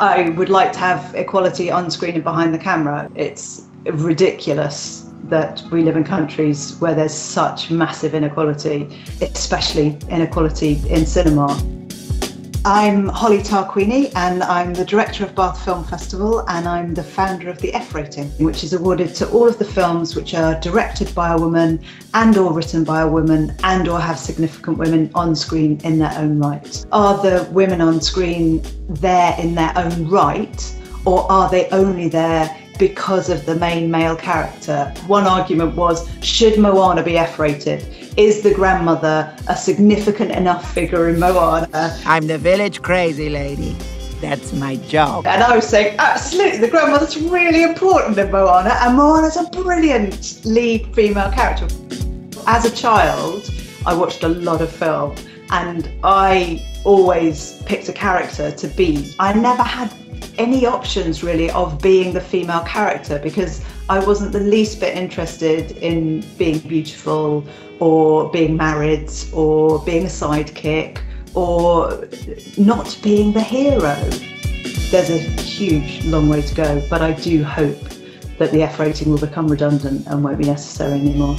I would like to have equality on screen and behind the camera. It's ridiculous that we live in countries where there's such massive inequality, especially inequality in cinema. I'm Holly Tarquini and I'm the director of Bath Film Festival and I'm the founder of the F rating, which is awarded to all of the films which are directed by a woman and or written by a woman and or have significant women on screen in their own right. Are the women on screen there in their own right or are they only there because of the main male character. One argument was should Moana be F rated? Is the grandmother a significant enough figure in Moana? I'm the village crazy lady. That's my job. And I was saying, absolutely, the grandmother's really important in Moana, and Moana's a brilliant lead female character. As a child, I watched a lot of film, and I always picked a character to be. I never had any options really of being the female character because I wasn't the least bit interested in being beautiful or being married or being a sidekick or not being the hero. There's a huge long way to go, but I do hope that the F rating will become redundant and won't be necessary anymore.